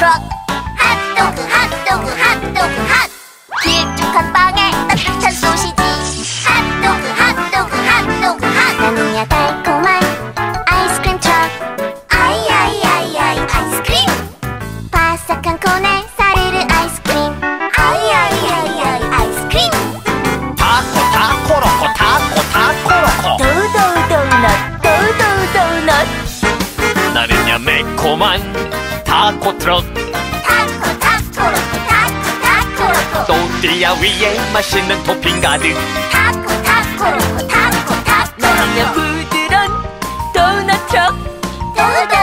truck. Hot dog, hot dog, hot dog, hot. 길쭉한 빵에 따뜻한 소시 지. Hot dog, hot dog, hot dog, hot. 나는야 달콤한 아이스크림 truck. 아이 아이 아이 아이 아이스크 림. 바삭한 코네 사르르 아이스크 림. 아이 아이 아이 아이 아이스크 림. 타코 타코로코 타코 타코로 코. 도우도우 도넛 도우도우 도 넛. 나는야 매콤한 타코 트럭. 타코 타코 타코 타코 또띠아 위에 맛있는 토핑 가득. 타코 타코 타코 타코 부드러운 도넛 트럭. 도넛